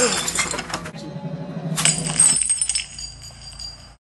Ugh.